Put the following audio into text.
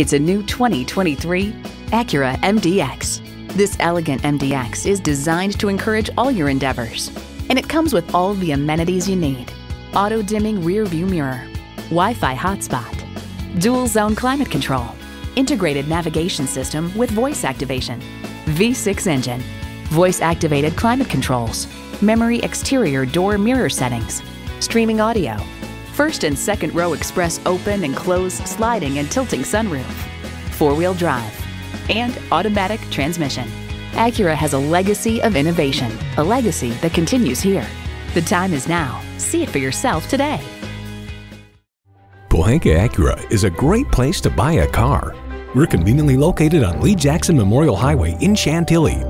It's a new 2023 Acura MDX. This elegant MDX is designed to encourage all your endeavors, and it comes with all the amenities you need. Auto dimming rear view mirror, Wi-Fi hotspot, dual zone climate control, integrated navigation system with voice activation, V6 engine, voice activated climate controls, memory exterior door mirror settings, streaming audio, first and second row express open and close sliding and tilting sunroof, four wheel drive, and automatic transmission. Acura has a legacy of innovation, a legacy that continues here. The time is now. See it for yourself today. Pohanka Acura is a great place to buy a car. We're conveniently located on Lee Jackson Memorial Highway in Chantilly